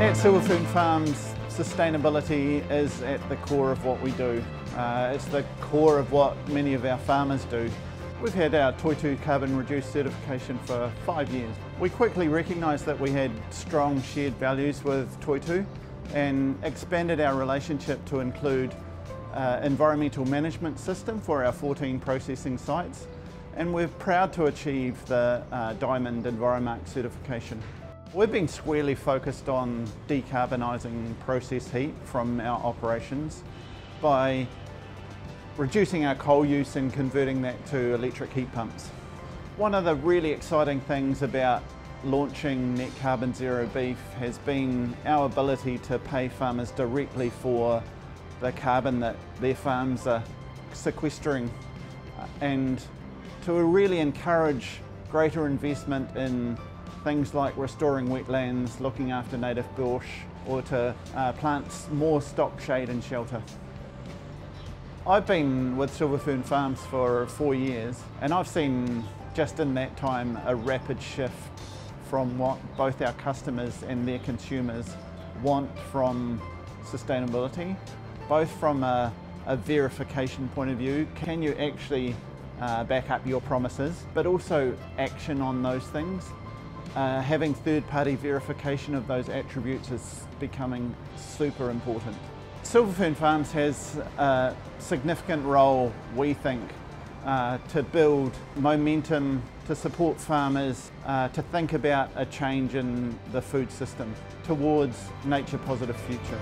At Silver Fern Farms, sustainability is at the core of what we do. Uh, it's the core of what many of our farmers do. We've had our Toitū carbon reduced certification for five years. We quickly recognised that we had strong shared values with Toitū and expanded our relationship to include uh, environmental management system for our 14 processing sites and we're proud to achieve the uh, Diamond Enviromark certification. We've been squarely focused on decarbonising process heat from our operations by reducing our coal use and converting that to electric heat pumps. One of the really exciting things about launching Net Carbon Zero Beef has been our ability to pay farmers directly for the carbon that their farms are sequestering and to really encourage greater investment in things like restoring wetlands, looking after native bush or to uh, plant more stock shade and shelter. I've been with Silver Fern Farms for four years and I've seen just in that time a rapid shift from what both our customers and their consumers want from sustainability, both from a, a verification point of view. Can you actually uh, back up your promises, but also action on those things? Uh, having third-party verification of those attributes is becoming super important. Silver Fern Farms has a significant role, we think, uh, to build momentum, to support farmers, uh, to think about a change in the food system towards nature positive future.